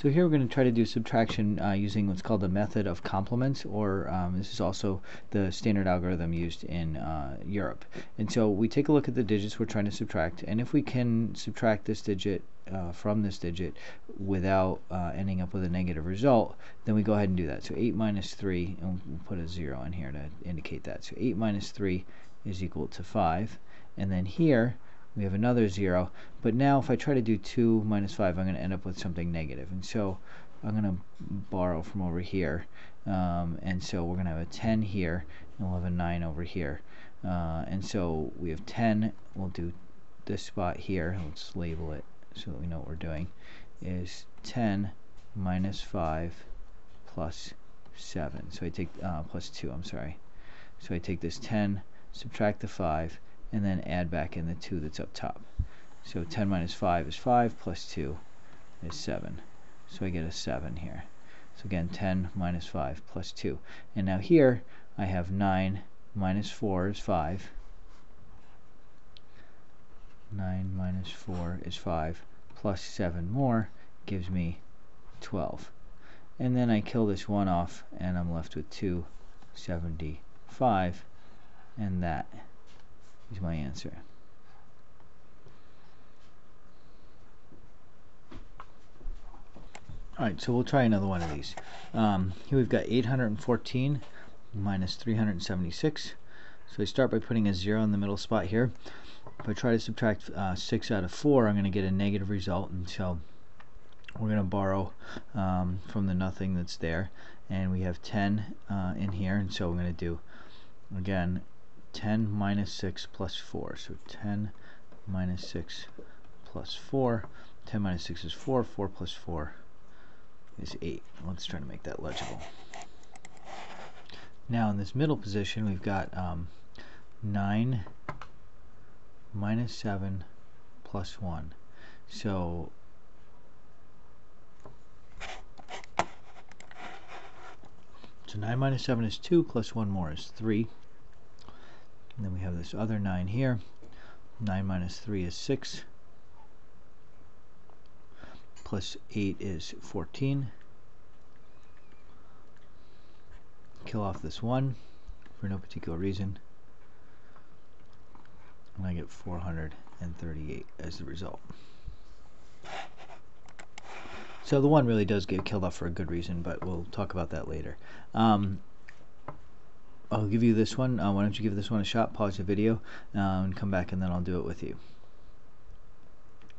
So here we're going to try to do subtraction uh, using what's called the method of complements, or um, this is also the standard algorithm used in uh, Europe. And so we take a look at the digits we're trying to subtract, and if we can subtract this digit uh, from this digit without uh, ending up with a negative result, then we go ahead and do that. So 8 minus 3, and we'll put a 0 in here to indicate that. So 8 minus 3 is equal to 5. And then here, we have another 0. But now if I try to do 2 minus 5, I'm going to end up with something negative. And so I'm going to borrow from over here. Um, and so we're going to have a 10 here, and we'll have a 9 over here. Uh, and so we have 10. We'll do this spot here. Let's label it so that we know what we're doing. Is 10 minus 5 plus 7. So I take uh, plus 2, I'm sorry. So I take this 10, subtract the 5, and then add back in the 2 that's up top. So 10 minus 5 is 5, plus 2 is 7. So I get a 7 here. So again, 10 minus 5 plus 2. And now here I have 9 minus 4 is 5. 9 minus 4 is 5 plus 7 more gives me 12. And then I kill this 1 off and I'm left with 275 and that is my answer. Alright, so we'll try another one of these. Um, here we've got 814 minus 376. So I start by putting a 0 in the middle spot here. If I try to subtract uh, 6 out of 4, I'm going to get a negative result. And so we're going to borrow um, from the nothing that's there. And we have 10 uh, in here. And so we're going to do, again, 10 minus 6 plus 4. So 10 minus 6 plus 4. 10 minus 6 is 4. 4 plus 4 is 8. Let's try to make that legible. Now in this middle position we've got um, 9 minus 7 plus 1. So So 9 minus 7 is 2, plus 1 more is 3. And then we have this other 9 here. 9 minus 3 is 6. Plus 8 is 14. Kill off this 1 for no particular reason. And I get 438 as the result. So the 1 really does get killed off for a good reason, but we'll talk about that later. Um, I'll give you this one. Uh, why don't you give this one a shot, pause the video, uh, and come back and then I'll do it with you.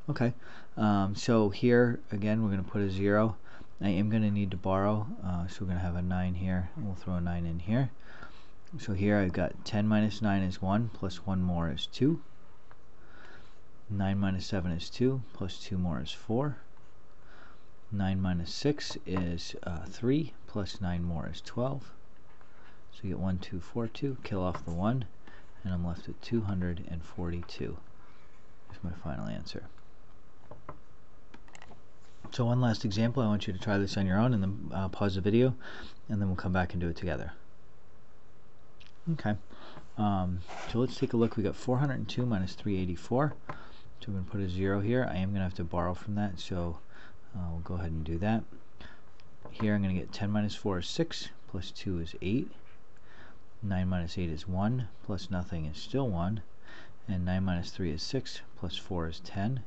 Okay, um, so here again we're going to put a 0. I am going to need to borrow, uh, so we're going to have a 9 here, we'll throw a 9 in here. So here I've got 10 minus 9 is 1, plus 1 more is 2. 9 minus 7 is 2, plus 2 more is 4. 9 minus 6 is uh, 3, plus 9 more is 12. So you get 1, 2, 4, 2, kill off the 1, and I'm left with 242 is my final answer. So one last example, I want you to try this on your own and then uh, pause the video and then we'll come back and do it together. Okay, um, so let's take a look. We got 402 minus 384. So I'm going to put a 0 here. I am going to have to borrow from that, so uh, we'll go ahead and do that. Here I'm going to get 10 minus 4 is 6, plus 2 is 8. 9 minus 8 is 1, plus nothing is still 1. And 9 minus 3 is 6, plus 4 is 10.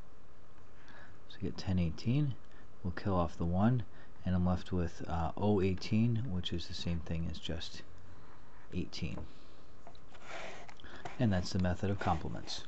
So get 1018 we'll kill off the 1 and I'm left with uh, 018 which is the same thing as just 18 and that's the method of complements